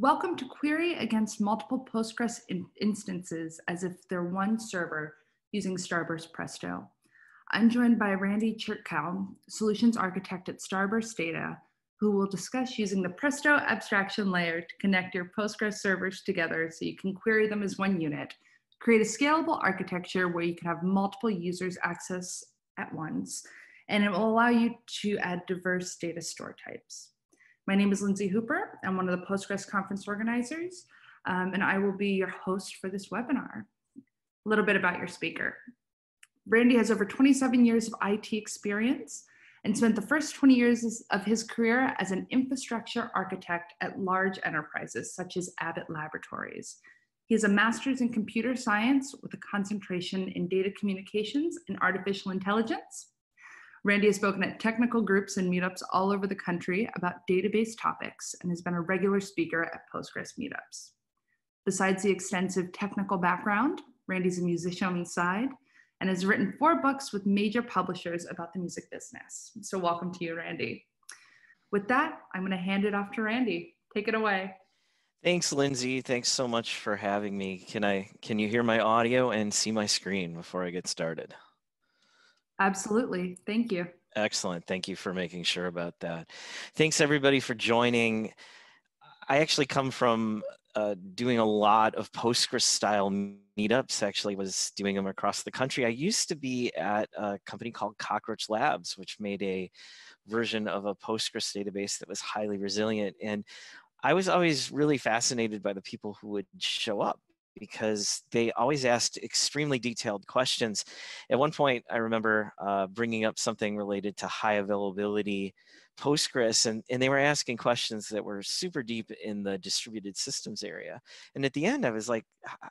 Welcome to Query Against Multiple Postgres in Instances as if they're one server using Starburst Presto. I'm joined by Randy Chertkau, Solutions Architect at Starburst Data, who will discuss using the Presto abstraction layer to connect your Postgres servers together so you can query them as one unit, create a scalable architecture where you can have multiple users access at once, and it will allow you to add diverse data store types. My name is Lindsay Hooper. I'm one of the Postgres conference organizers, um, and I will be your host for this webinar. A little bit about your speaker. Randy has over 27 years of IT experience and spent the first 20 years of his career as an infrastructure architect at large enterprises such as Abbott Laboratories. He has a master's in computer science with a concentration in data communications and artificial intelligence. Randy has spoken at technical groups and meetups all over the country about database topics and has been a regular speaker at Postgres meetups. Besides the extensive technical background, Randy's a musician on the side and has written four books with major publishers about the music business. So welcome to you, Randy. With that, I'm gonna hand it off to Randy. Take it away. Thanks, Lindsay. Thanks so much for having me. Can I can you hear my audio and see my screen before I get started? Absolutely. Thank you. Excellent. Thank you for making sure about that. Thanks everybody for joining. I actually come from uh, doing a lot of Postgres style meetups, actually was doing them across the country. I used to be at a company called Cockroach Labs, which made a version of a Postgres database that was highly resilient. And I was always really fascinated by the people who would show up because they always asked extremely detailed questions. At one point, I remember uh, bringing up something related to high availability Postgres, and, and they were asking questions that were super deep in the distributed systems area. And at the end, I was like,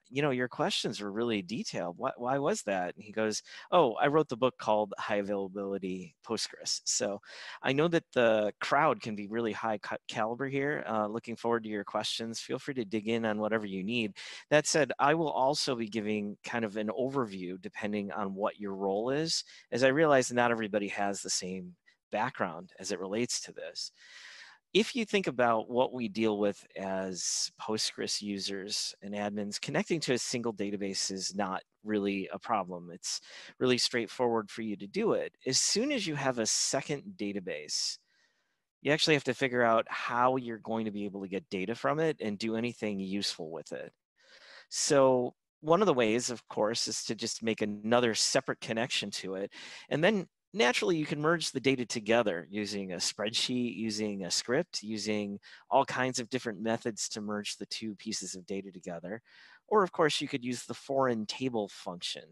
you know, your questions were really detailed. Why, why was that? And he goes, oh, I wrote the book called High Availability Postgres. So I know that the crowd can be really high caliber here. Uh, looking forward to your questions. Feel free to dig in on whatever you need. That said, I will also be giving kind of an overview depending on what your role is, as I realize not everybody has the same background as it relates to this. If you think about what we deal with as Postgres users and admins, connecting to a single database is not really a problem. It's really straightforward for you to do it. As soon as you have a second database, you actually have to figure out how you're going to be able to get data from it and do anything useful with it. So one of the ways, of course, is to just make another separate connection to it and then naturally you can merge the data together using a spreadsheet, using a script, using all kinds of different methods to merge the two pieces of data together. Or of course you could use the foreign table function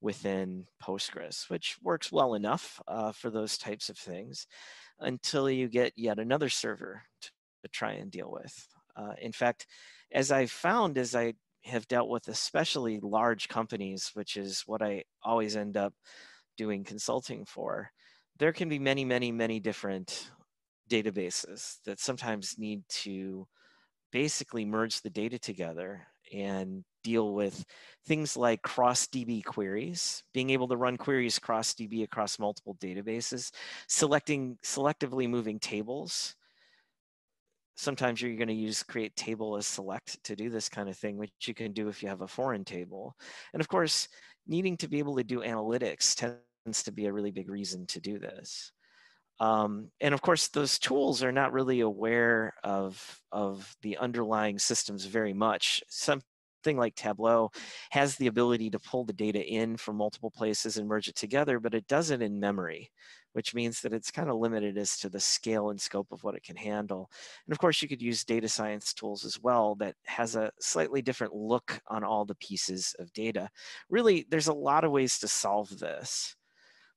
within Postgres, which works well enough uh, for those types of things until you get yet another server to, to try and deal with. Uh, in fact, as I've found as I have dealt with especially large companies, which is what I always end up doing consulting for, there can be many, many, many different databases that sometimes need to basically merge the data together and deal with things like cross DB queries, being able to run queries cross DB across multiple databases, selecting selectively moving tables. Sometimes you're going to use create table as select to do this kind of thing, which you can do if you have a foreign table. And of course, needing to be able to do analytics tends to be a really big reason to do this. Um, and of course, those tools are not really aware of, of the underlying systems very much. Something like Tableau has the ability to pull the data in from multiple places and merge it together, but it does it in memory which means that it's kind of limited as to the scale and scope of what it can handle. And of course, you could use data science tools as well that has a slightly different look on all the pieces of data. Really, there's a lot of ways to solve this.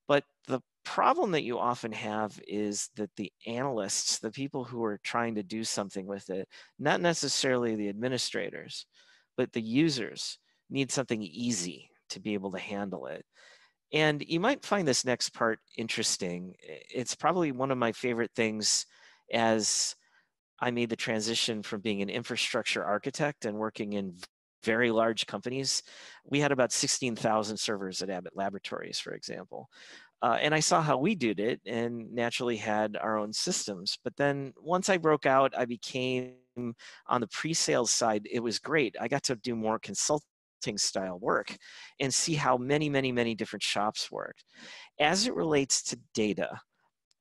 But the problem that you often have is that the analysts, the people who are trying to do something with it, not necessarily the administrators, but the users need something easy to be able to handle it. And you might find this next part interesting. It's probably one of my favorite things as I made the transition from being an infrastructure architect and working in very large companies. We had about 16,000 servers at Abbott Laboratories, for example. Uh, and I saw how we did it and naturally had our own systems. But then once I broke out, I became on the pre-sales side, it was great. I got to do more consulting style work and see how many, many, many different shops worked. As it relates to data,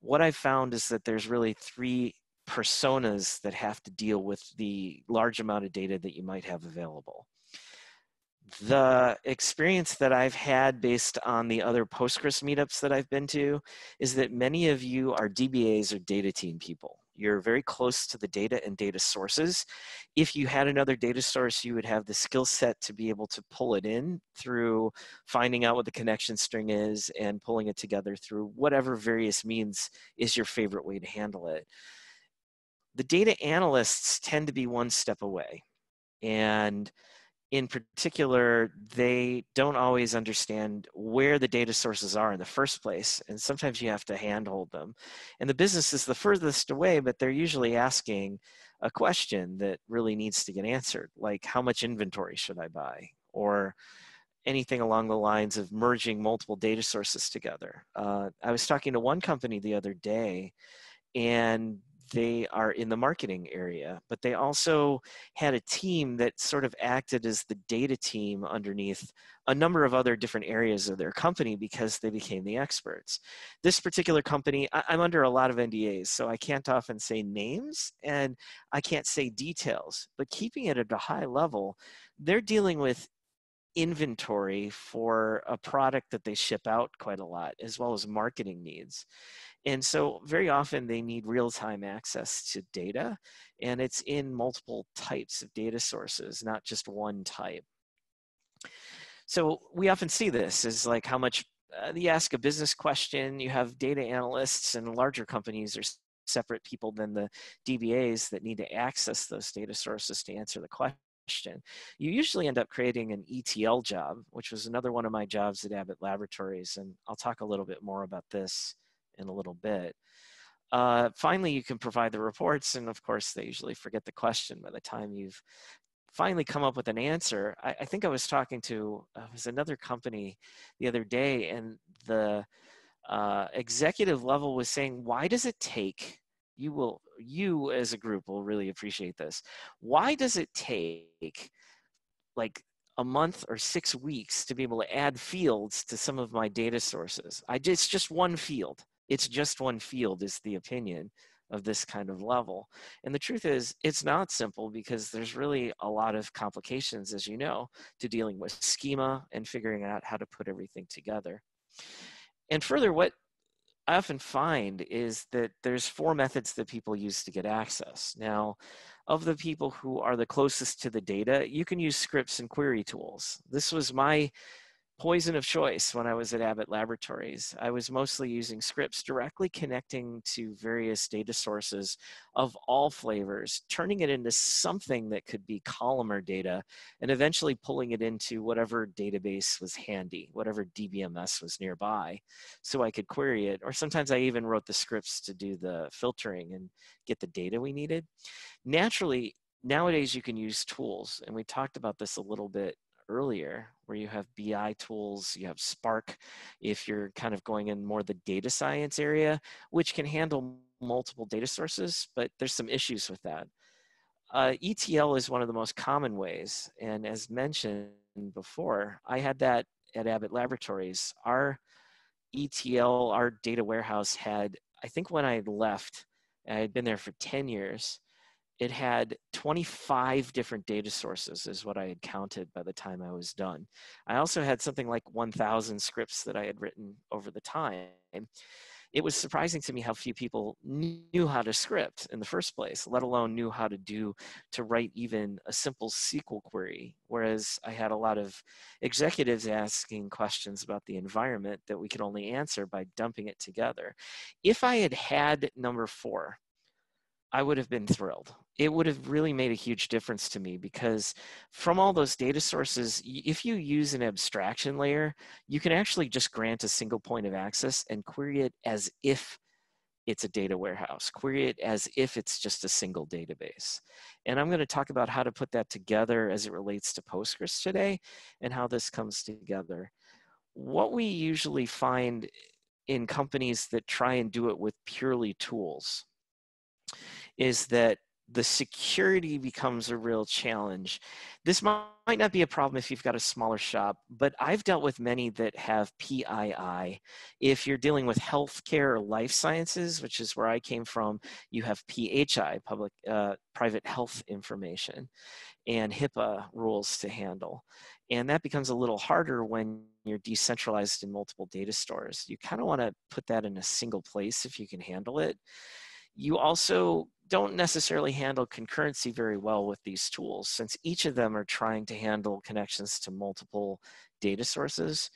what I found is that there's really three personas that have to deal with the large amount of data that you might have available. The experience that I've had based on the other Postgres meetups that I've been to is that many of you are DBAs or data team people. You're very close to the data and data sources. If you had another data source, you would have the skill set to be able to pull it in through finding out what the connection string is and pulling it together through whatever various means is your favorite way to handle it. The data analysts tend to be one step away. And in particular, they don't always understand where the data sources are in the first place. And sometimes you have to handhold them. And the business is the furthest away, but they're usually asking a question that really needs to get answered, like how much inventory should I buy? Or anything along the lines of merging multiple data sources together. Uh, I was talking to one company the other day, and they are in the marketing area, but they also had a team that sort of acted as the data team underneath a number of other different areas of their company because they became the experts. This particular company, I, am under a lot of NDAs, so I can't often say names and I can't say details, but keeping it at a high level, they're dealing with inventory for a product that they ship out quite a lot, as well as marketing needs. And so very often they need real-time access to data and it's in multiple types of data sources, not just one type. So we often see this as like how much uh, you ask a business question, you have data analysts and larger companies are separate people than the DBAs that need to access those data sources to answer the question. You usually end up creating an ETL job, which was another one of my jobs at Abbott Laboratories. And I'll talk a little bit more about this in a little bit. Uh, finally, you can provide the reports, and of course, they usually forget the question by the time you've finally come up with an answer. I, I think I was talking to uh, was another company the other day, and the uh, executive level was saying, "Why does it take?" You will, you as a group will really appreciate this. Why does it take like a month or six weeks to be able to add fields to some of my data sources? I just, it's just one field it's just one field is the opinion of this kind of level. And the truth is, it's not simple because there's really a lot of complications, as you know, to dealing with schema and figuring out how to put everything together. And further, what I often find is that there's four methods that people use to get access. Now, of the people who are the closest to the data, you can use scripts and query tools. This was my poison of choice when I was at Abbott Laboratories. I was mostly using scripts directly connecting to various data sources of all flavors, turning it into something that could be columnar data, and eventually pulling it into whatever database was handy, whatever DBMS was nearby, so I could query it. Or sometimes I even wrote the scripts to do the filtering and get the data we needed. Naturally, nowadays you can use tools, and we talked about this a little bit earlier, where you have BI tools, you have Spark, if you're kind of going in more the data science area, which can handle multiple data sources, but there's some issues with that. Uh, ETL is one of the most common ways, and as mentioned before, I had that at Abbott Laboratories. Our ETL, our data warehouse had, I think when I left, I had been there for 10 years, it had 25 different data sources is what I had counted by the time I was done. I also had something like 1,000 scripts that I had written over the time. It was surprising to me how few people knew how to script in the first place, let alone knew how to do to write even a simple SQL query. Whereas I had a lot of executives asking questions about the environment that we could only answer by dumping it together. If I had had number four, I would have been thrilled. It would have really made a huge difference to me because from all those data sources, if you use an abstraction layer, you can actually just grant a single point of access and query it as if it's a data warehouse. Query it as if it's just a single database. And I'm going to talk about how to put that together as it relates to Postgres today and how this comes together. What we usually find in companies that try and do it with purely tools is that the security becomes a real challenge. This might not be a problem if you've got a smaller shop, but I've dealt with many that have PII. If you're dealing with healthcare or life sciences, which is where I came from, you have PHI, public uh, private health information, and HIPAA rules to handle. And that becomes a little harder when you're decentralized in multiple data stores. You kind of want to put that in a single place if you can handle it. You also don't necessarily handle concurrency very well with these tools since each of them are trying to handle connections to multiple data sources.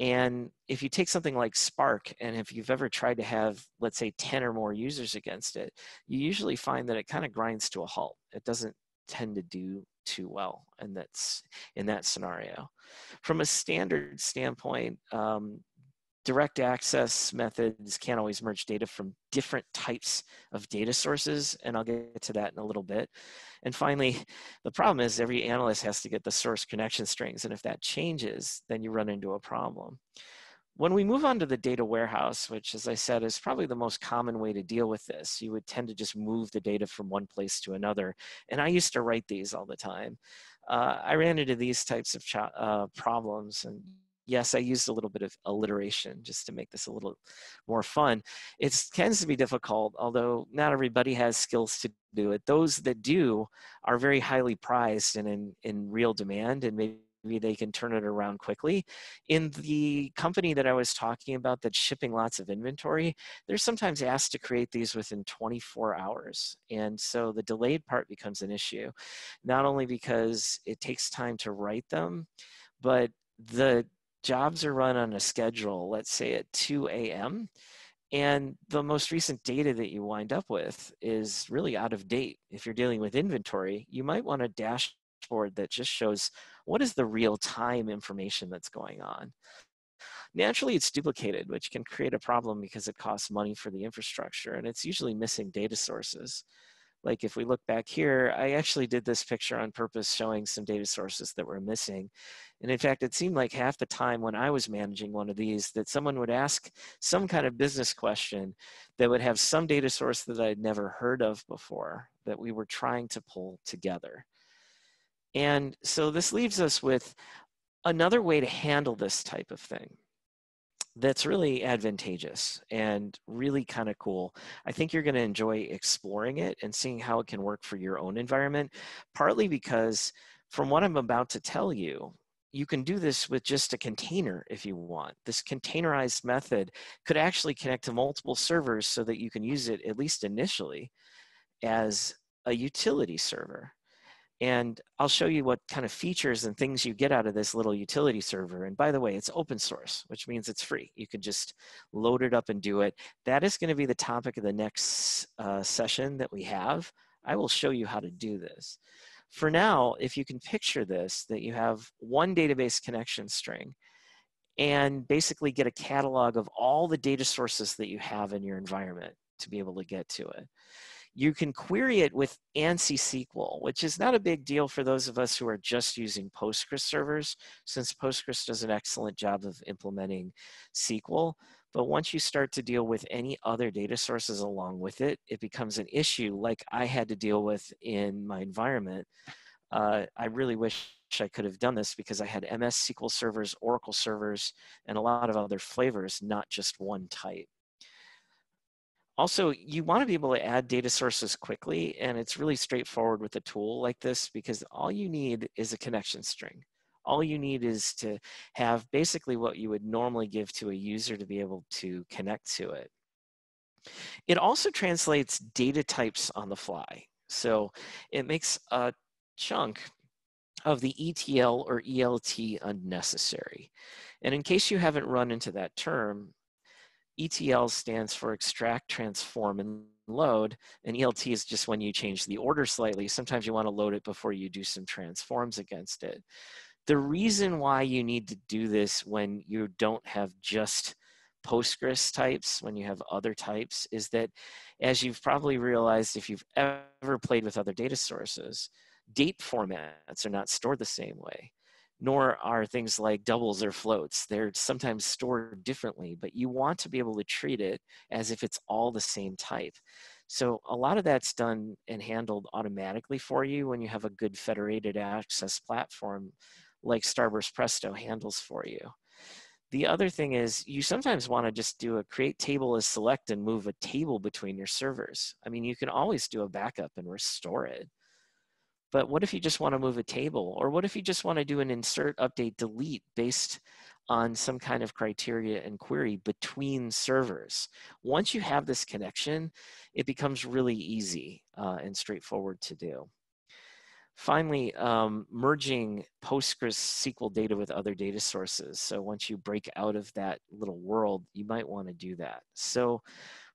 And if you take something like Spark, and if you've ever tried to have, let's say, 10 or more users against it, you usually find that it kind of grinds to a halt. It doesn't tend to do too well and that's in that scenario from a standard standpoint um, direct access methods can't always merge data from different types of data sources and i'll get to that in a little bit and finally the problem is every analyst has to get the source connection strings and if that changes then you run into a problem when we move on to the data warehouse, which as I said is probably the most common way to deal with this, you would tend to just move the data from one place to another. And I used to write these all the time. Uh, I ran into these types of uh, problems and yes, I used a little bit of alliteration just to make this a little more fun. It tends to be difficult, although not everybody has skills to do it. Those that do are very highly prized and in, in real demand and maybe maybe they can turn it around quickly. In the company that I was talking about that's shipping lots of inventory, they're sometimes asked to create these within 24 hours. And so the delayed part becomes an issue, not only because it takes time to write them, but the jobs are run on a schedule, let's say at 2 a.m. And the most recent data that you wind up with is really out of date. If you're dealing with inventory, you might want a dashboard that just shows what is the real time information that's going on? Naturally, it's duplicated, which can create a problem because it costs money for the infrastructure and it's usually missing data sources. Like if we look back here, I actually did this picture on purpose showing some data sources that were missing. And in fact, it seemed like half the time when I was managing one of these that someone would ask some kind of business question that would have some data source that I'd never heard of before that we were trying to pull together. And so this leaves us with another way to handle this type of thing that's really advantageous and really kind of cool. I think you're going to enjoy exploring it and seeing how it can work for your own environment, partly because from what I'm about to tell you, you can do this with just a container if you want. This containerized method could actually connect to multiple servers so that you can use it, at least initially, as a utility server. And I'll show you what kind of features and things you get out of this little utility server. And by the way, it's open source, which means it's free. You can just load it up and do it. That is going to be the topic of the next uh, session that we have. I will show you how to do this. For now, if you can picture this, that you have one database connection string and basically get a catalog of all the data sources that you have in your environment to be able to get to it you can query it with ANSI SQL, which is not a big deal for those of us who are just using Postgres servers, since Postgres does an excellent job of implementing SQL. But once you start to deal with any other data sources along with it, it becomes an issue like I had to deal with in my environment. Uh, I really wish I could have done this because I had MS SQL servers, Oracle servers, and a lot of other flavors, not just one type. Also, you want to be able to add data sources quickly, and it's really straightforward with a tool like this because all you need is a connection string. All you need is to have basically what you would normally give to a user to be able to connect to it. It also translates data types on the fly. So it makes a chunk of the ETL or ELT unnecessary. And in case you haven't run into that term, ETL stands for extract, transform, and load. And ELT is just when you change the order slightly. Sometimes you want to load it before you do some transforms against it. The reason why you need to do this when you don't have just Postgres types, when you have other types, is that as you've probably realized if you've ever played with other data sources, date formats are not stored the same way nor are things like doubles or floats. They're sometimes stored differently, but you want to be able to treat it as if it's all the same type. So a lot of that's done and handled automatically for you when you have a good federated access platform like Starburst Presto handles for you. The other thing is you sometimes want to just do a create table as select and move a table between your servers. I mean, you can always do a backup and restore it. But what if you just want to move a table? Or what if you just want to do an insert, update, delete based on some kind of criteria and query between servers? Once you have this connection, it becomes really easy uh, and straightforward to do. Finally, um, merging Postgres SQL data with other data sources. So once you break out of that little world, you might want to do that. So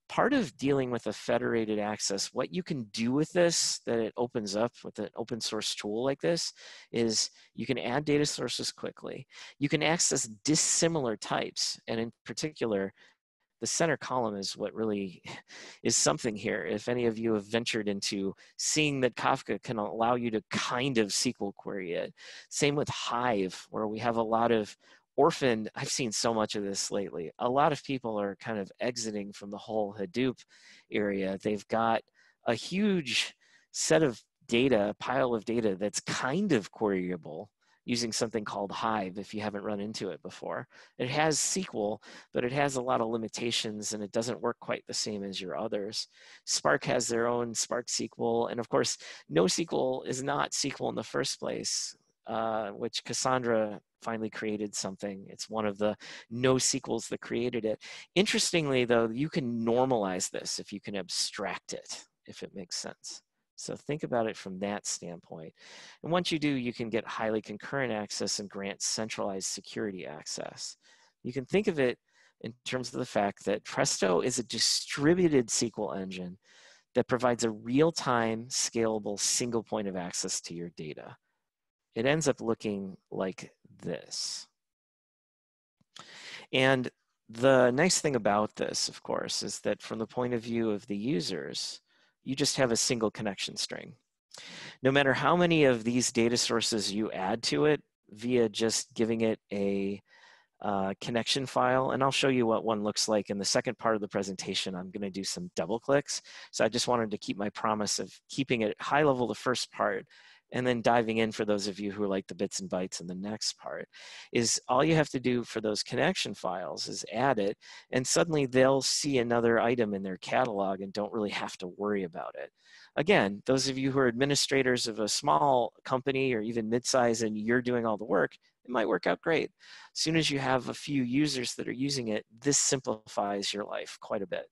part of dealing with a federated access, what you can do with this that it opens up with an open source tool like this is you can add data sources quickly. You can access dissimilar types, and in particular, the center column is what really is something here. If any of you have ventured into seeing that Kafka can allow you to kind of SQL query it. Same with Hive, where we have a lot of orphaned, I've seen so much of this lately. A lot of people are kind of exiting from the whole Hadoop area. They've got a huge set of data, a pile of data that's kind of queryable, using something called Hive if you haven't run into it before. It has SQL, but it has a lot of limitations and it doesn't work quite the same as your others. Spark has their own Spark SQL, and of course, NoSQL is not SQL in the first place. Uh, which Cassandra finally created something. It's one of the NoSQLs that created it. Interestingly, though, you can normalize this if you can abstract it, if it makes sense. So think about it from that standpoint. And once you do, you can get highly concurrent access and grant centralized security access. You can think of it in terms of the fact that Presto is a distributed SQL engine that provides a real-time, scalable, single point of access to your data. It ends up looking like this. And the nice thing about this, of course, is that from the point of view of the users, you just have a single connection string. No matter how many of these data sources you add to it via just giving it a uh, connection file, and I'll show you what one looks like in the second part of the presentation. I'm going to do some double clicks. So I just wanted to keep my promise of keeping it high level the first part and then diving in for those of you who like the bits and bytes in the next part is all you have to do for those connection files is add it and suddenly they'll see another item in their catalog and don't really have to worry about it. Again those of you who are administrators of a small company or even midsize and you're doing all the work it might work out great. As soon as you have a few users that are using it this simplifies your life quite a bit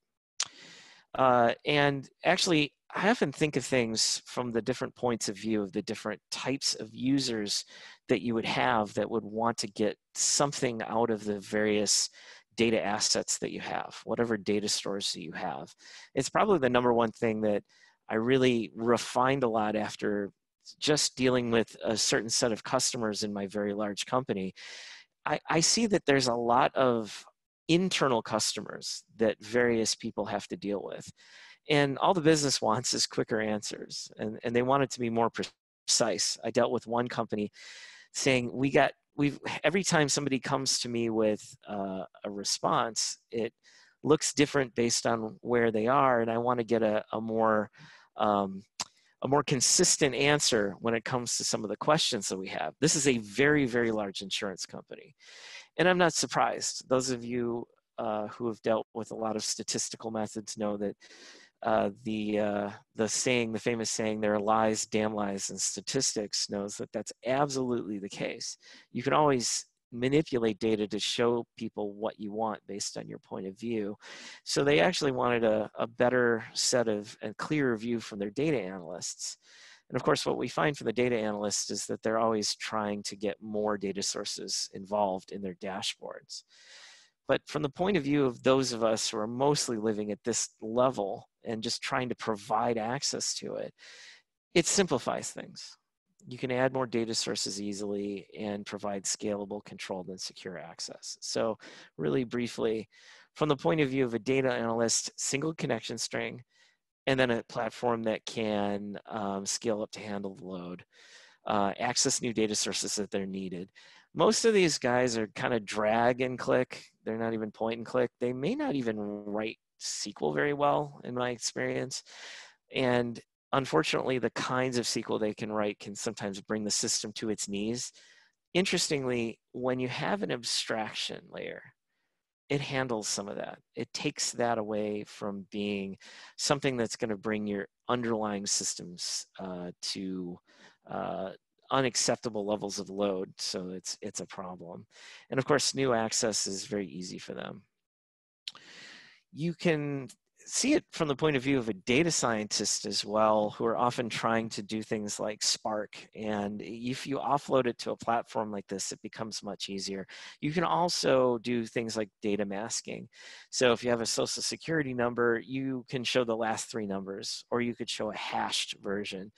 uh, and actually I often think of things from the different points of view of the different types of users that you would have that would want to get something out of the various data assets that you have, whatever data stores that you have. It's probably the number one thing that I really refined a lot after just dealing with a certain set of customers in my very large company. I, I see that there's a lot of internal customers that various people have to deal with. And all the business wants is quicker answers and, and they want it to be more precise. I dealt with one company saying we got we've every time somebody comes to me with uh, a response it looks different based on where they are and i want to get a, a more um, a more consistent answer when it comes to some of the questions that we have. This is a very very large insurance company and i'm not surprised those of you uh, who have dealt with a lot of statistical methods know that uh, the uh, the saying, the famous saying, "There are lies, damn lies," and statistics knows that that's absolutely the case. You can always manipulate data to show people what you want based on your point of view. So they actually wanted a, a better set of a clearer view from their data analysts. And of course, what we find from the data analysts is that they're always trying to get more data sources involved in their dashboards. But from the point of view of those of us who are mostly living at this level, and just trying to provide access to it, it simplifies things. You can add more data sources easily and provide scalable, controlled, and secure access. So really briefly, from the point of view of a data analyst, single connection string, and then a platform that can um, scale up to handle the load, uh, access new data sources that they're needed. Most of these guys are kind of drag and click. They're not even point and click. They may not even write SQL very well in my experience. And unfortunately, the kinds of SQL they can write can sometimes bring the system to its knees. Interestingly, when you have an abstraction layer, it handles some of that. It takes that away from being something that's going to bring your underlying systems uh, to uh, unacceptable levels of load. So it's it's a problem. And of course, new access is very easy for them. You can see it from the point of view of a data scientist as well, who are often trying to do things like Spark. And if you offload it to a platform like this, it becomes much easier. You can also do things like data masking. So if you have a social security number, you can show the last three numbers, or you could show a hashed version.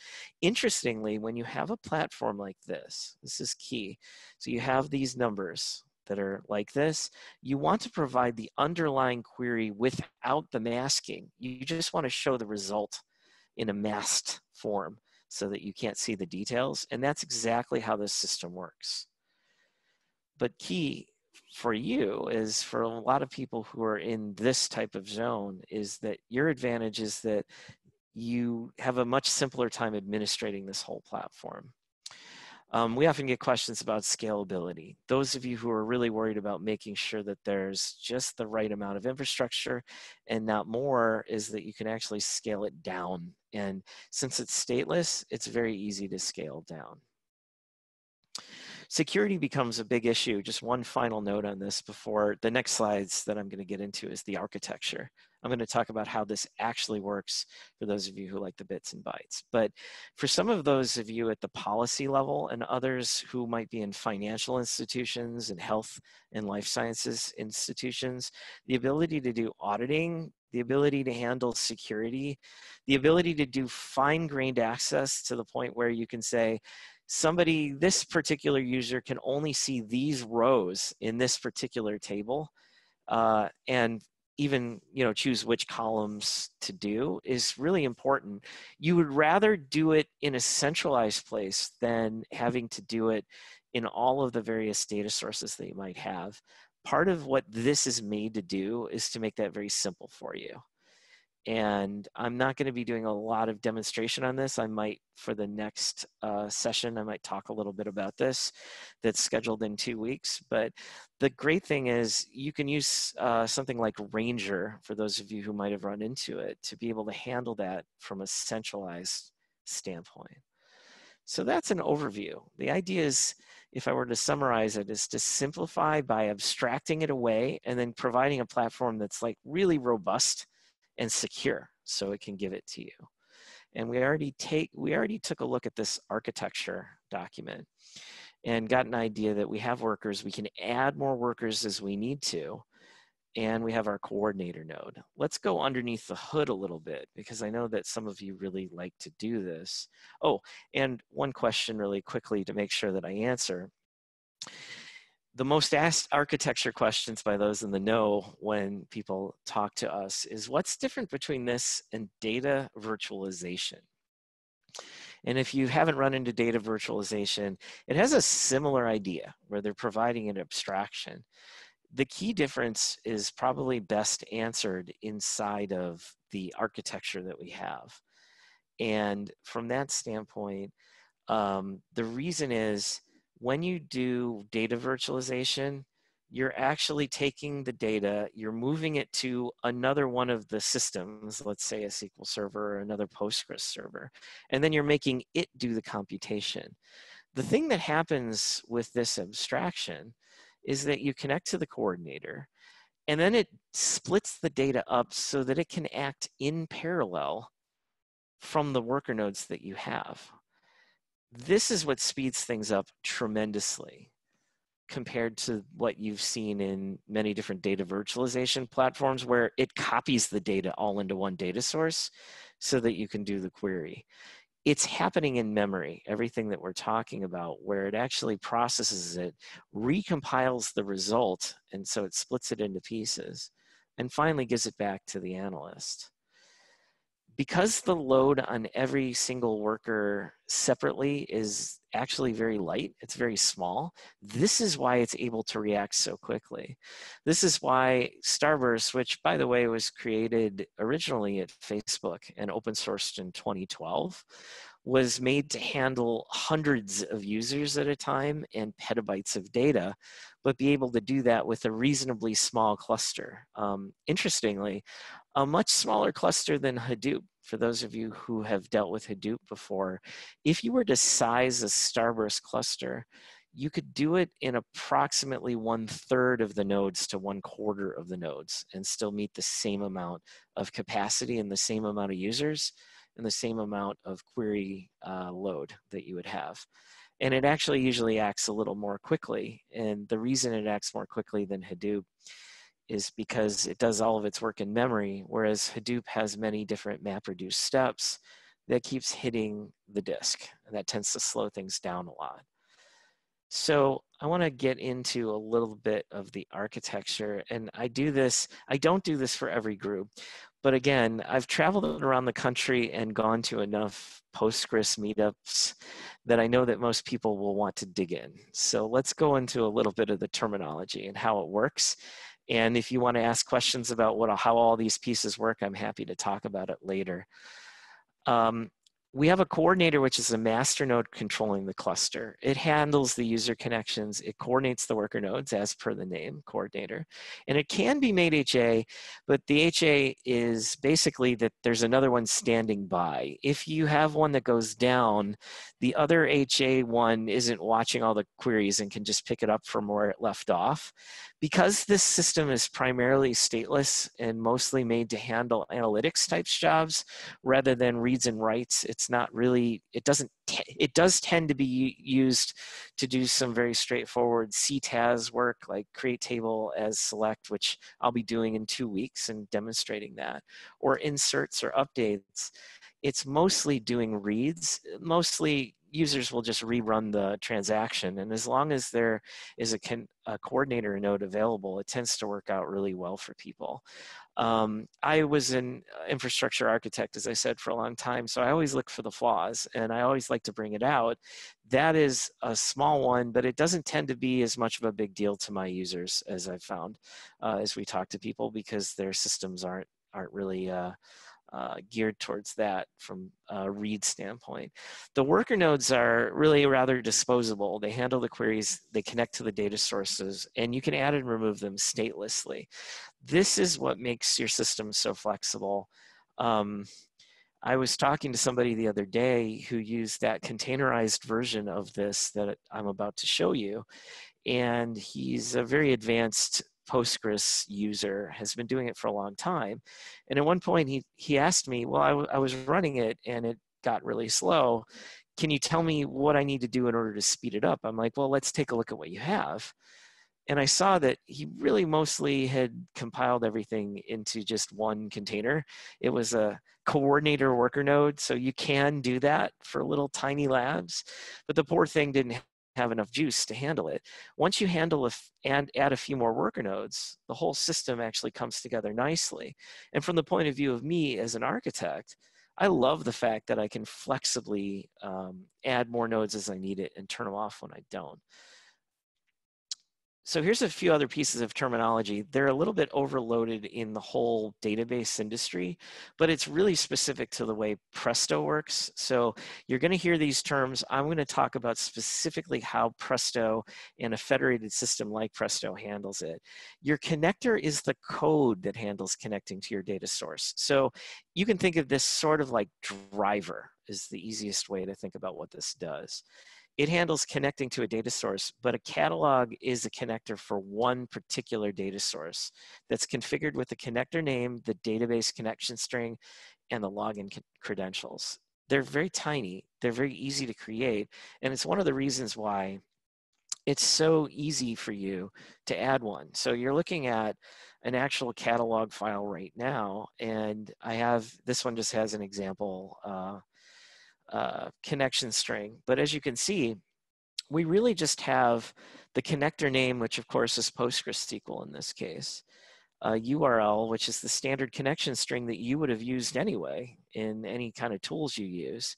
Interestingly, when you have a platform like this, this is key. So you have these numbers, that are like this, you want to provide the underlying query without the masking. You just want to show the result in a masked form so that you can't see the details. And that's exactly how this system works. But key for you is for a lot of people who are in this type of zone is that your advantage is that you have a much simpler time administrating this whole platform. Um, we often get questions about scalability. Those of you who are really worried about making sure that there's just the right amount of infrastructure and not more is that you can actually scale it down. And since it's stateless, it's very easy to scale down. Security becomes a big issue. Just one final note on this before the next slides that I'm going to get into is the architecture. I'm going to talk about how this actually works for those of you who like the bits and bytes. But for some of those of you at the policy level and others who might be in financial institutions and health and life sciences institutions, the ability to do auditing, the ability to handle security, the ability to do fine-grained access to the point where you can say, somebody, this particular user can only see these rows in this particular table. Uh, and even you know choose which columns to do is really important you would rather do it in a centralized place than having to do it in all of the various data sources that you might have part of what this is made to do is to make that very simple for you and I'm not going to be doing a lot of demonstration on this. I might, for the next uh, session, I might talk a little bit about this that's scheduled in two weeks. But the great thing is you can use uh, something like Ranger, for those of you who might have run into it, to be able to handle that from a centralized standpoint. So that's an overview. The idea is, if I were to summarize it, is to simplify by abstracting it away and then providing a platform that's like really robust and secure so it can give it to you. And we already take we already took a look at this architecture document and got an idea that we have workers, we can add more workers as we need to, and we have our coordinator node. Let's go underneath the hood a little bit because I know that some of you really like to do this. Oh, and one question really quickly to make sure that I answer the most asked architecture questions by those in the know when people talk to us is what's different between this and data virtualization? And if you haven't run into data virtualization, it has a similar idea where they're providing an abstraction. The key difference is probably best answered inside of the architecture that we have. And from that standpoint, um, the reason is when you do data virtualization, you're actually taking the data, you're moving it to another one of the systems, let's say a SQL server or another Postgres server, and then you're making it do the computation. The thing that happens with this abstraction is that you connect to the coordinator, and then it splits the data up so that it can act in parallel from the worker nodes that you have this is what speeds things up tremendously compared to what you've seen in many different data virtualization platforms where it copies the data all into one data source so that you can do the query. It's happening in memory, everything that we're talking about, where it actually processes it, recompiles the result, and so it splits it into pieces, and finally gives it back to the analyst because the load on every single worker separately is actually very light, it's very small, this is why it's able to react so quickly. This is why Starburst, which by the way was created originally at Facebook and open sourced in 2012, was made to handle hundreds of users at a time and petabytes of data, but be able to do that with a reasonably small cluster. Um, interestingly, a much smaller cluster than Hadoop. For those of you who have dealt with Hadoop before, if you were to size a Starburst cluster, you could do it in approximately one third of the nodes to one quarter of the nodes and still meet the same amount of capacity and the same amount of users and the same amount of query uh, load that you would have. And it actually usually acts a little more quickly. And the reason it acts more quickly than Hadoop is because it does all of its work in memory, whereas Hadoop has many different MapReduce steps that keeps hitting the disk. And that tends to slow things down a lot. So I want to get into a little bit of the architecture. And I do this, I don't do this for every group, but again, I've traveled around the country and gone to enough Postgres meetups that I know that most people will want to dig in. So let's go into a little bit of the terminology and how it works. And if you want to ask questions about what how all these pieces work, I'm happy to talk about it later. Um, we have a coordinator, which is a master node controlling the cluster. It handles the user connections. It coordinates the worker nodes as per the name, coordinator. And it can be made HA, but the HA is basically that there's another one standing by. If you have one that goes down, the other HA one isn't watching all the queries and can just pick it up from where it left off. Because this system is primarily stateless and mostly made to handle analytics types jobs rather than reads and writes, it's not really, it doesn't, it does tend to be used to do some very straightforward CTAS work like create table as select, which I'll be doing in two weeks and demonstrating that, or inserts or updates. It's mostly doing reads, mostly users will just rerun the transaction. And as long as there is a, a, coordinator node available, it tends to work out really well for people. Um, I was an infrastructure architect, as I said, for a long time, so I always look for the flaws and I always like to bring it out. That is a small one, but it doesn't tend to be as much of a big deal to my users as I've found uh, as we talk to people because their systems aren't aren't really uh, uh, geared towards that from a read standpoint. The worker nodes are really rather disposable. They handle the queries, they connect to the data sources, and you can add and remove them statelessly. This is what makes your system so flexible. Um, I was talking to somebody the other day who used that containerized version of this that I'm about to show you. And he's a very advanced Postgres user, has been doing it for a long time. And at one point, he, he asked me, Well, I, I was running it and it got really slow. Can you tell me what I need to do in order to speed it up? I'm like, Well, let's take a look at what you have. And I saw that he really mostly had compiled everything into just one container. It was a coordinator worker node, so you can do that for little tiny labs. But the poor thing didn't have enough juice to handle it. Once you handle if, and add a few more worker nodes, the whole system actually comes together nicely. And from the point of view of me as an architect, I love the fact that I can flexibly um, add more nodes as I need it and turn them off when I don't. So here's a few other pieces of terminology. They're a little bit overloaded in the whole database industry, but it's really specific to the way Presto works. So you're going to hear these terms. I'm going to talk about specifically how Presto and a federated system like Presto handles it. Your connector is the code that handles connecting to your data source. So you can think of this sort of like driver is the easiest way to think about what this does. It handles connecting to a data source, but a catalog is a connector for one particular data source that's configured with the connector name, the database connection string, and the login credentials. They're very tiny, they're very easy to create, and it's one of the reasons why it's so easy for you to add one. So you're looking at an actual catalog file right now, and I have, this one just has an example uh, uh, connection string. But as you can see, we really just have the connector name, which of course is PostgreSQL in this case, URL, which is the standard connection string that you would have used anyway. in any kind of tools you use.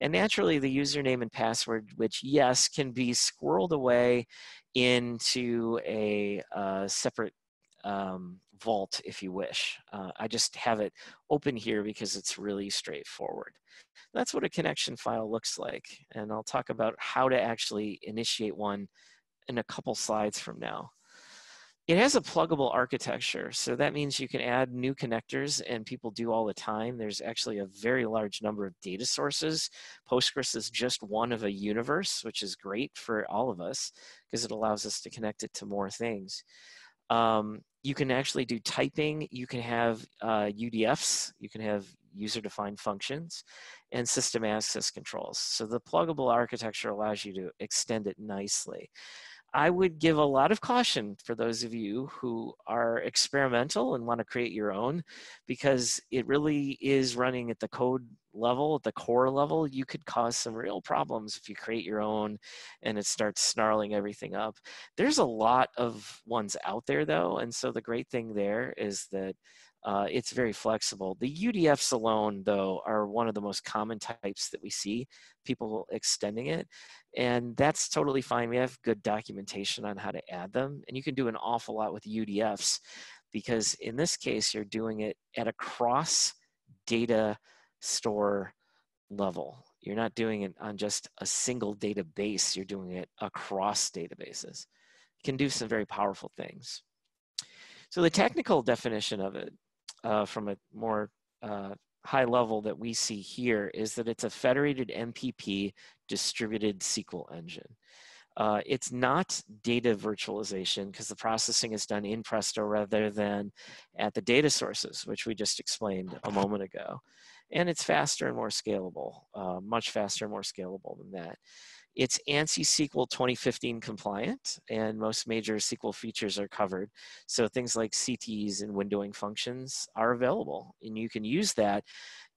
And naturally, the username and password, which, yes, can be squirreled away into a uh, separate um, vault if you wish. Uh, I just have it open here because it's really straightforward. That's what a connection file looks like. And I'll talk about how to actually initiate one in a couple slides from now. It has a pluggable architecture, so that means you can add new connectors and people do all the time. There's actually a very large number of data sources. Postgres is just one of a universe, which is great for all of us because it allows us to connect it to more things. Um, you can actually do typing. You can have uh, UDFs. You can have user-defined functions and system access controls. So the pluggable architecture allows you to extend it nicely. I would give a lot of caution for those of you who are experimental and want to create your own because it really is running at the code level, at the core level. You could cause some real problems if you create your own and it starts snarling everything up. There's a lot of ones out there though. And so the great thing there is that uh, it's very flexible. The UDFs alone, though, are one of the most common types that we see people extending it. And that's totally fine. We have good documentation on how to add them. And you can do an awful lot with UDFs because in this case, you're doing it at a cross data store level. You're not doing it on just a single database, you're doing it across databases. You can do some very powerful things. So the technical definition of it uh, from a more uh, high level that we see here is that it's a federated MPP distributed SQL engine. Uh, it's not data virtualization because the processing is done in Presto rather than at the data sources, which we just explained a moment ago. And it's faster and more scalable, uh, much faster and more scalable than that. It's ANSI SQL 2015 compliant, and most major SQL features are covered. So things like CTEs and windowing functions are available, and you can use that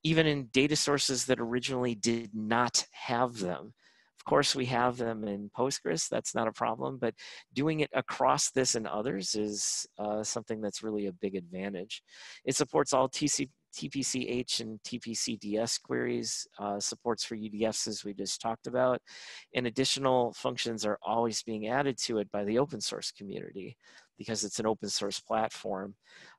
even in data sources that originally did not have them. Of course, we have them in Postgres, that's not a problem, but doing it across this and others is uh, something that's really a big advantage. It supports all TC TPC-H and TPC-DS queries, uh, supports for UDFs as we just talked about, and additional functions are always being added to it by the open source community because it's an open source platform.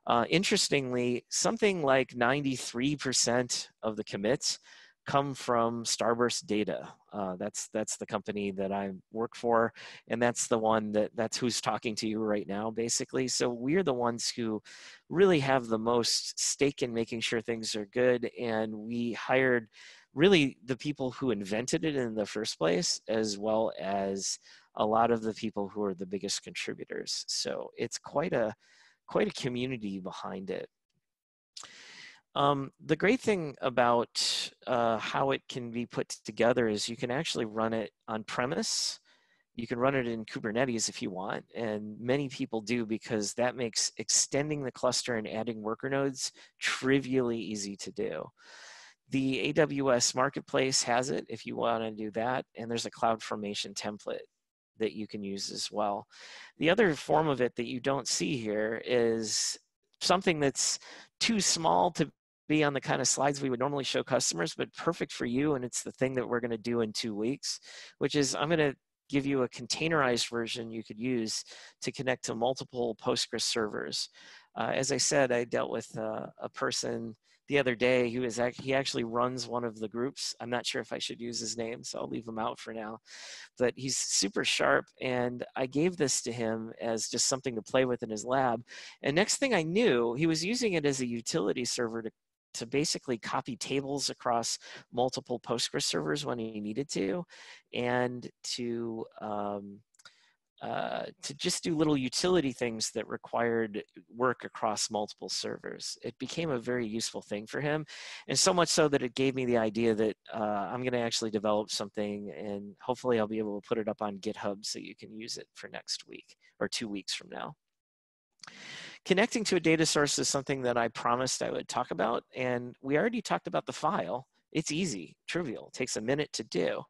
Uh, interestingly, something like 93% of the commits come from Starburst Data. Uh, that's that's the company that I work for, and that's the one that that's who's talking to you right now, basically. So we're the ones who really have the most stake in making sure things are good, and we hired really the people who invented it in the first place, as well as a lot of the people who are the biggest contributors. So it's quite a quite a community behind it. Um, the great thing about uh, how it can be put together is you can actually run it on premise. You can run it in Kubernetes if you want, and many people do because that makes extending the cluster and adding worker nodes trivially easy to do. The AWS Marketplace has it if you want to do that, and there's a CloudFormation template that you can use as well. The other form of it that you don't see here is something that's too small to be on the kind of slides we would normally show customers, but perfect for you. And it's the thing that we're going to do in two weeks, which is I'm going to give you a containerized version you could use to connect to multiple Postgres servers. Uh, as I said, I dealt with uh, a person the other day who is he actually runs one of the groups. I'm not sure if I should use his name, so I'll leave him out for now. But he's super sharp, and I gave this to him as just something to play with in his lab. And next thing I knew, he was using it as a utility server to to basically copy tables across multiple Postgres servers when he needed to, and to um, uh, to just do little utility things that required work across multiple servers. It became a very useful thing for him, and so much so that it gave me the idea that uh, I'm going to actually develop something, and hopefully I'll be able to put it up on GitHub so you can use it for next week or two weeks from now. Connecting to a data source is something that I promised I would talk about, and we already talked about the file. It's easy, trivial, takes a minute to do.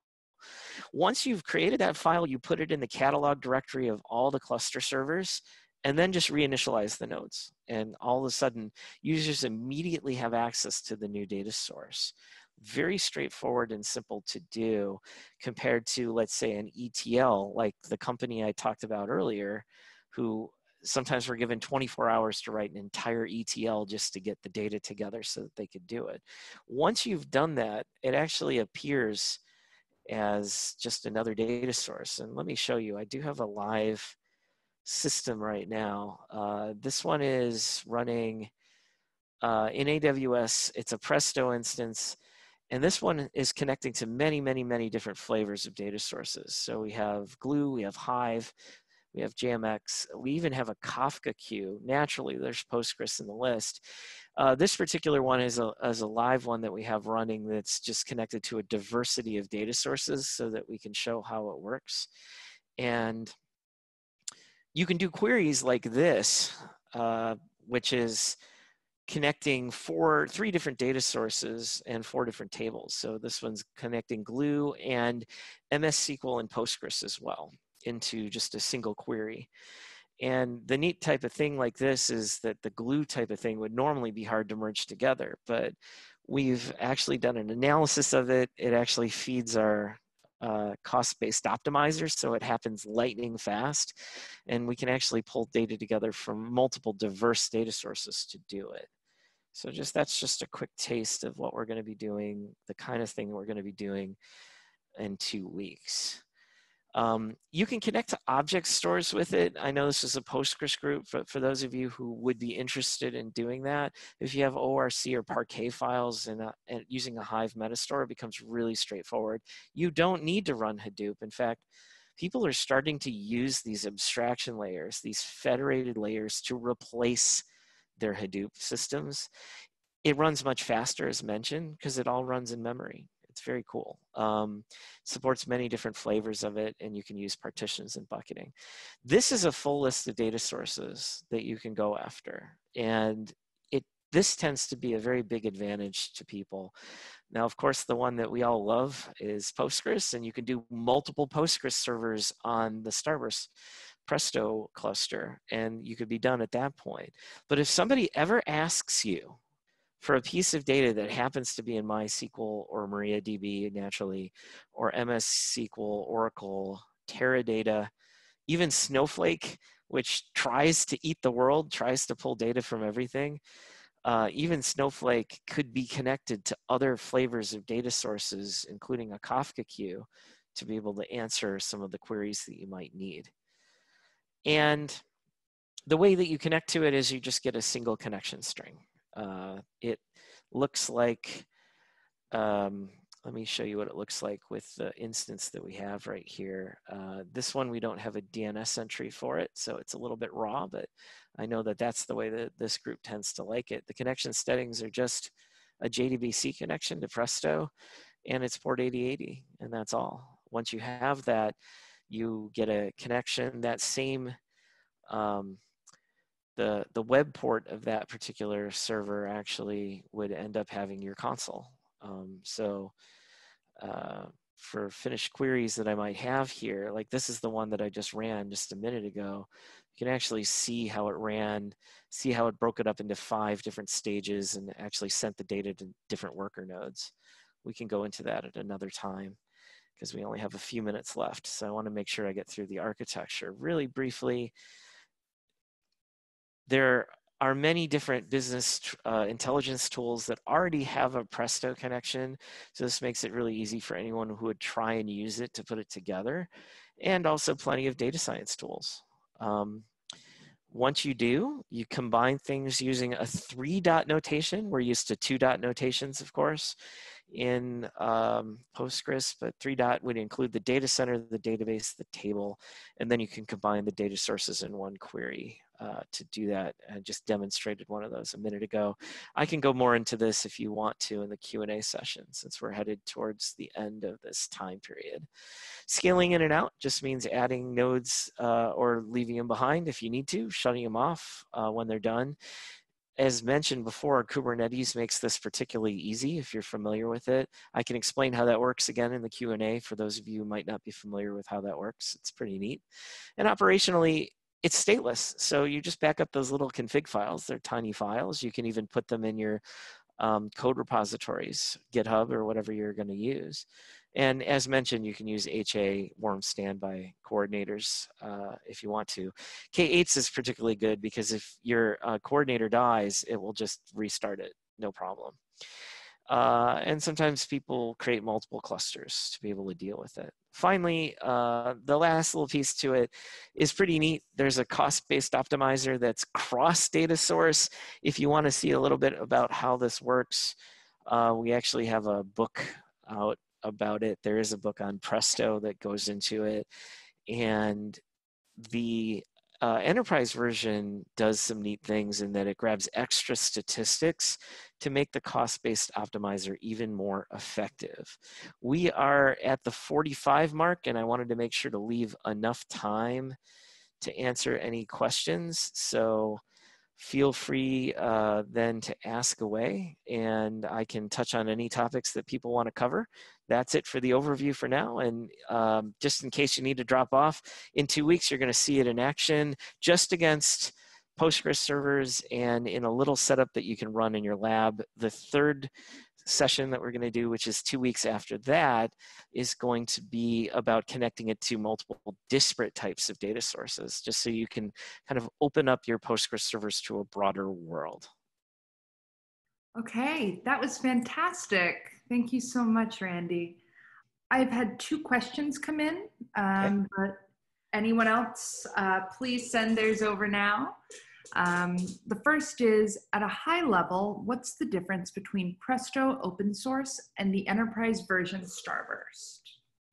Once you've created that file, you put it in the catalog directory of all the cluster servers, and then just reinitialize the nodes. And all of a sudden, users immediately have access to the new data source. Very straightforward and simple to do compared to, let's say, an ETL, like the company I talked about earlier, who sometimes were given 24 hours to write an entire ETL just to get the data together so that they could do it. Once you've done that, it actually appears as just another data source. And let me show you, I do have a live system right now. Uh, this one is running uh, in AWS. It's a Presto instance. And this one is connecting to many, many, many different flavors of data sources. So we have Glue, we have Hive, we have JMX, we even have a Kafka queue. Naturally, there's Postgres in the list. Uh, this particular one is a, is a live one that we have running that's just connected to a diversity of data sources so that we can show how it works. And you can do queries like this, uh, which is connecting four, three different data sources and four different tables. So this one's connecting Glue and MS SQL and Postgres as well into just a single query. And the neat type of thing like this is that the glue type of thing would normally be hard to merge together, but we've actually done an analysis of it. It actually feeds our uh, cost-based optimizer, so it happens lightning fast, and we can actually pull data together from multiple diverse data sources to do it. So just that's just a quick taste of what we're going to be doing, the kind of thing we're going to be doing in two weeks. Um, you can connect to object stores with it. I know this is a Postgres group, but for those of you who would be interested in doing that, if you have ORC or Parquet files and, and using a Hive metastore, it becomes really straightforward. You don't need to run Hadoop. In fact, people are starting to use these abstraction layers, these federated layers to replace their Hadoop systems. It runs much faster, as mentioned, because it all runs in memory. It's very cool. Um, supports many different flavors of it, and you can use partitions and bucketing. This is a full list of data sources that you can go after, and it this tends to be a very big advantage to people. Now, of course, the one that we all love is Postgres, and you can do multiple Postgres servers on the Starburst Presto cluster, and you could be done at that point. But if somebody ever asks you, for a piece of data that happens to be in MySQL or MariaDB naturally, or MS SQL, Oracle, Teradata, even Snowflake, which tries to eat the world, tries to pull data from everything. Uh, even Snowflake could be connected to other flavors of data sources, including a Kafka queue, to be able to answer some of the queries that you might need. And the way that you connect to it is you just get a single connection string. Uh, it looks like, um, let me show you what it looks like with the instance that we have right here. Uh, this one, we don't have a DNS entry for it, so it's a little bit raw, but I know that that's the way that this group tends to like it. The connection settings are just a JDBC connection to Presto, and it's port 8080, and that's all. Once you have that, you get a connection, that same um, the, the web port of that particular server actually would end up having your console. Um, so uh, for finished queries that I might have here, like this is the one that I just ran just a minute ago, you can actually see how it ran, see how it broke it up into five different stages and actually sent the data to different worker nodes. We can go into that at another time because we only have a few minutes left. So I want to make sure I get through the architecture really briefly there are many different business uh, intelligence tools that already have a Presto connection. So this makes it really easy for anyone who would try and use it to put it together. And also plenty of data science tools. Um, once you do, you combine things using a three dot notation. We're used to two dot notations, of course, in um, Postgres, but three dot would include the data center, the database, the table, and then you can combine the data sources in one query uh, to do that. I just demonstrated one of those a minute ago. I can go more into this if you want to in the Q&A session since we're headed towards the end of this time period. Scaling in and out just means adding nodes uh, or leaving them behind if you need to, shutting them off uh, when they're done. As mentioned before, Kubernetes makes this particularly easy if you're familiar with it. I can explain how that works again in the Q&A for those of you who might not be familiar with how that works. It's pretty neat. And operationally, it's stateless. So you just back up those little config files. They're tiny files. You can even put them in your um, code repositories, GitHub or whatever you're going to use. And as mentioned, you can use HA warm standby coordinators uh, if you want to. K8s is particularly good because if your uh, coordinator dies, it will just restart it, no problem. Uh, and sometimes people create multiple clusters to be able to deal with it. Finally, uh, the last little piece to it is pretty neat. There's a cost-based optimizer that's cross data source. If you want to see a little bit about how this works, uh, we actually have a book out about it. There is a book on Presto that goes into it. And the uh, enterprise version does some neat things in that it grabs extra statistics to make the cost-based optimizer even more effective. We are at the 45 mark and I wanted to make sure to leave enough time to answer any questions. So feel free uh, then to ask away and I can touch on any topics that people want to cover. That's it for the overview for now. And um, just in case you need to drop off, in two weeks, you're going to see it in action just against Postgres servers and in a little setup that you can run in your lab. The third session that we're going to do, which is two weeks after that, is going to be about connecting it to multiple disparate types of data sources, just so you can kind of open up your Postgres servers to a broader world. Okay, that was fantastic. Thank you so much, Randy. I've had two questions come in, um, okay. but anyone else, uh, please send theirs over now. Um, the first is at a high level, what's the difference between Presto open source and the enterprise version Starburst?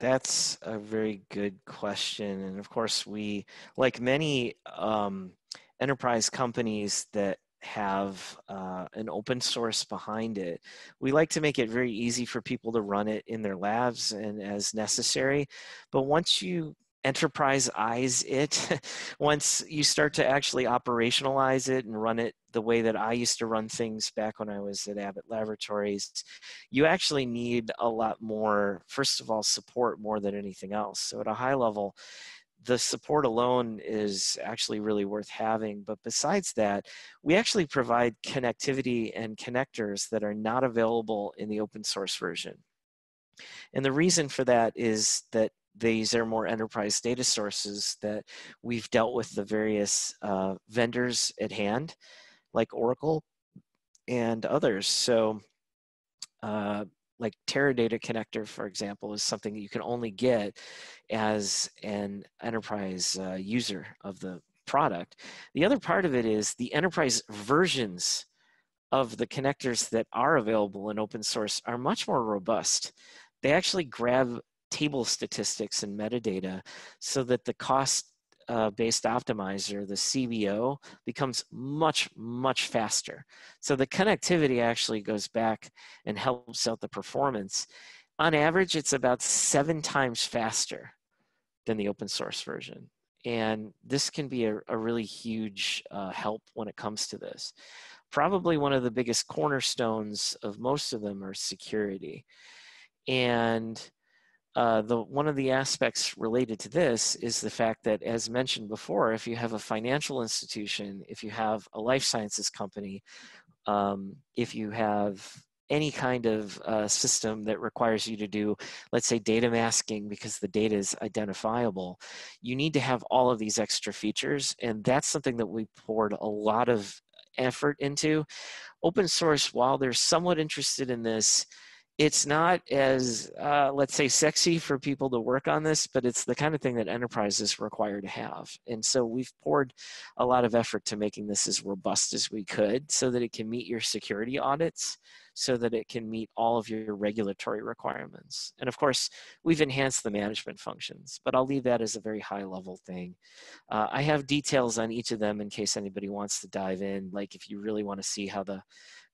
That's a very good question. And of course, we, like many um, enterprise companies that have uh, an open source behind it. We like to make it very easy for people to run it in their labs and as necessary. But once you enterprise eyes it once you start to actually operationalize it and run it the way that I used to run things back when I was at Abbott Laboratories, you actually need a lot more, first of all, support more than anything else. So at a high level, the support alone is actually really worth having. But besides that, we actually provide connectivity and connectors that are not available in the open source version. And the reason for that is that these are more enterprise data sources that we've dealt with the various uh, vendors at hand, like Oracle and others. So, uh, like Teradata connector, for example, is something that you can only get as an enterprise uh, user of the product. The other part of it is the enterprise versions of the connectors that are available in open source are much more robust. They actually grab table statistics and metadata so that the cost uh, based optimizer, the CBO, becomes much, much faster. So the connectivity actually goes back and helps out the performance. On average, it's about seven times faster than the open source version. And this can be a, a really huge uh, help when it comes to this. Probably one of the biggest cornerstones of most of them are security. And uh, the one of the aspects related to this is the fact that, as mentioned before, if you have a financial institution, if you have a life sciences company, um, if you have any kind of uh, system that requires you to do, let's say, data masking because the data is identifiable, you need to have all of these extra features, and that's something that we poured a lot of effort into. Open source, while they're somewhat interested in this, it's not as uh, let's say sexy for people to work on this but it's the kind of thing that enterprises require to have. And so we've poured a lot of effort to making this as robust as we could so that it can meet your security audits so that it can meet all of your regulatory requirements. And of course we've enhanced the management functions but i'll leave that as a very high level thing. Uh, i have details on each of them in case anybody wants to dive in like if you really want to see how the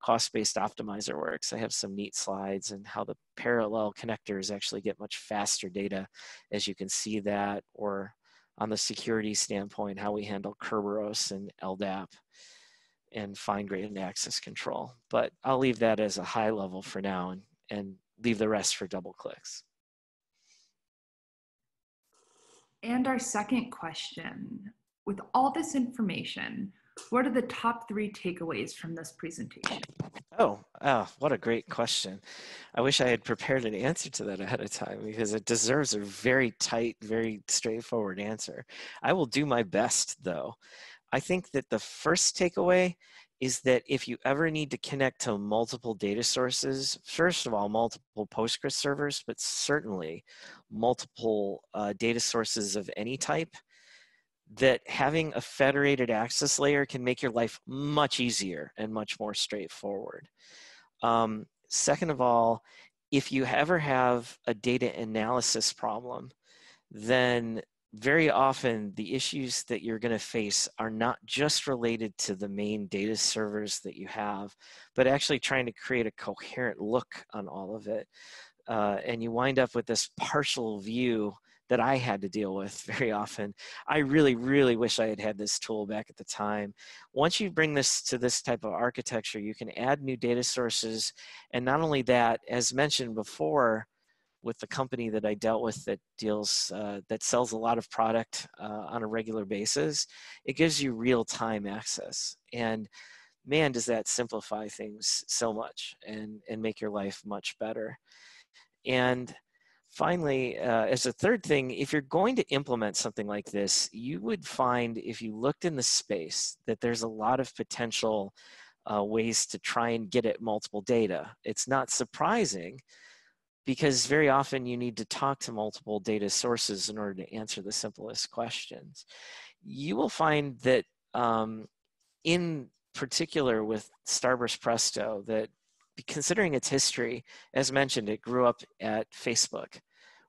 cost-based optimizer works. I have some neat slides and how the parallel connectors actually get much faster data as you can see that or on the security standpoint, how we handle Kerberos and LDAP and fine-grained access control. But I'll leave that as a high level for now and, and leave the rest for double clicks. And our second question, with all this information, what are the top three takeaways from this presentation? Oh, oh, what a great question. I wish I had prepared an answer to that ahead of time because it deserves a very tight, very straightforward answer. I will do my best though. I think that the first takeaway is that if you ever need to connect to multiple data sources, first of all, multiple Postgres servers, but certainly multiple uh, data sources of any type, that having a federated access layer can make your life much easier and much more straightforward. Um, second of all, if you ever have a data analysis problem, then very often the issues that you're going to face are not just related to the main data servers that you have, but actually trying to create a coherent look on all of it. Uh, and you wind up with this partial view that I had to deal with very often. I really, really wish I had had this tool back at the time. Once you bring this to this type of architecture, you can add new data sources. And not only that, as mentioned before, with the company that I dealt with that deals uh, that sells a lot of product uh, on a regular basis, it gives you real time access. And man, does that simplify things so much and and make your life much better. And finally, uh, as a third thing, if you're going to implement something like this, you would find if you looked in the space that there's a lot of potential uh, ways to try and get at multiple data. It's not surprising because very often you need to talk to multiple data sources in order to answer the simplest questions. You will find that um, in particular with Starburst Presto that considering its history, as mentioned, it grew up at Facebook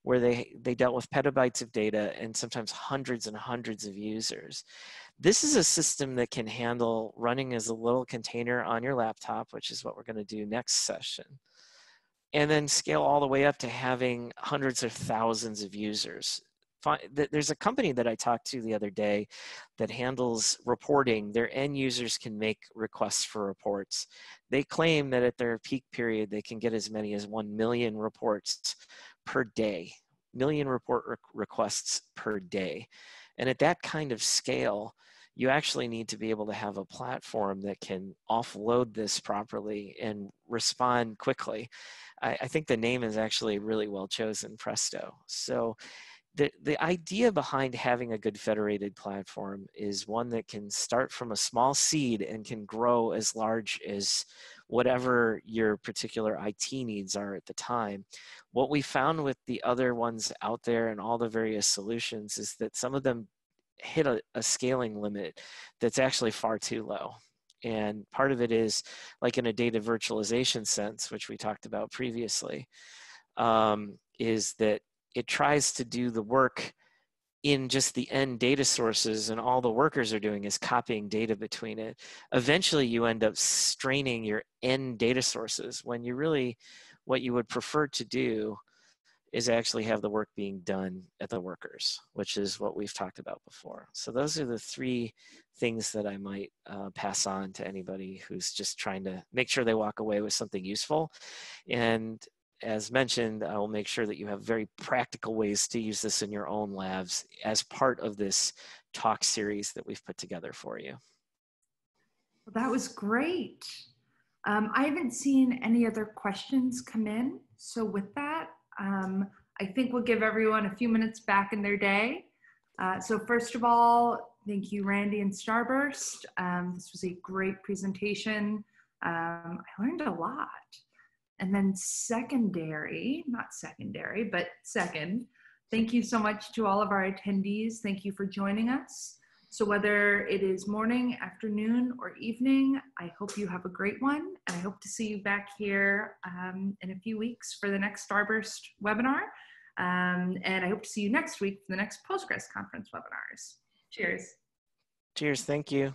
where they, they dealt with petabytes of data and sometimes hundreds and hundreds of users. This is a system that can handle running as a little container on your laptop, which is what we're going to do next session and then scale all the way up to having hundreds of thousands of users. There's a company that I talked to the other day that handles reporting. Their end users can make requests for reports. They claim that at their peak period, they can get as many as 1 million reports per day, million report re requests per day. And at that kind of scale, you actually need to be able to have a platform that can offload this properly and respond quickly. I, I think the name is actually really well chosen, Presto. So the, the idea behind having a good federated platform is one that can start from a small seed and can grow as large as whatever your particular IT needs are at the time. What we found with the other ones out there and all the various solutions is that some of them hit a, a scaling limit that's actually far too low. And part of it is like in a data virtualization sense, which we talked about previously, um, is that it tries to do the work in just the end data sources and all the workers are doing is copying data between it. Eventually you end up straining your end data sources when you really, what you would prefer to do is actually have the work being done at the workers, which is what we've talked about before. So those are the three things that I might uh, pass on to anybody who's just trying to make sure they walk away with something useful. And as mentioned, I will make sure that you have very practical ways to use this in your own labs as part of this talk series that we've put together for you. Well, that was great. Um, I haven't seen any other questions come in. So with that, um, I think we'll give everyone a few minutes back in their day. Uh, so first of all, thank you, Randy and Starburst. Um, this was a great presentation. Um, I learned a lot. And then secondary, not secondary, but second, thank you so much to all of our attendees. Thank you for joining us. So whether it is morning, afternoon, or evening, I hope you have a great one. And I hope to see you back here um, in a few weeks for the next Starburst webinar. Um, and I hope to see you next week for the next Postgres conference webinars. Cheers. Cheers. Thank you.